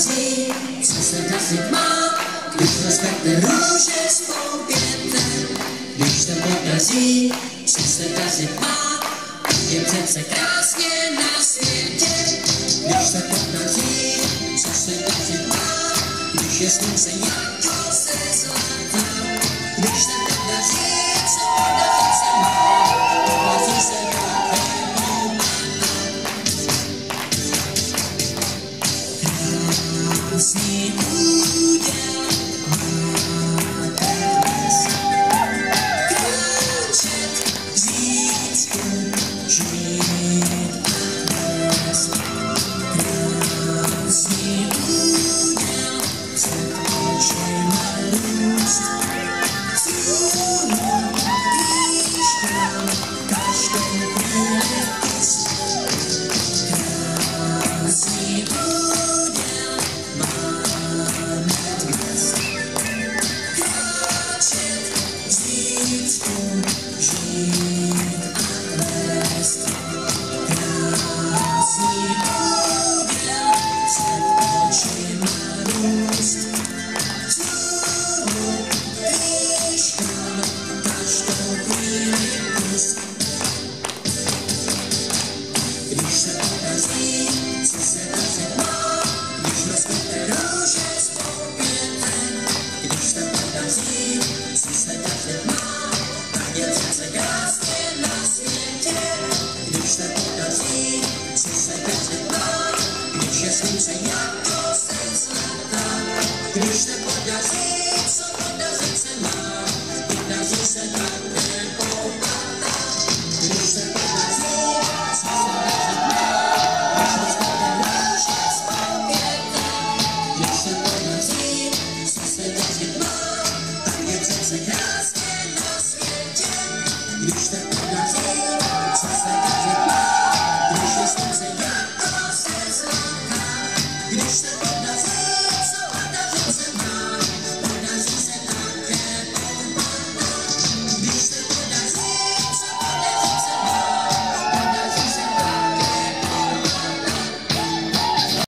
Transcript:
fantazí, co se dařit má, když rozkvete růže. Když podaří, co se dařit má, je přece krásně na světě. Když se podaří, co se dařit má, když je slunce, jak que Yes.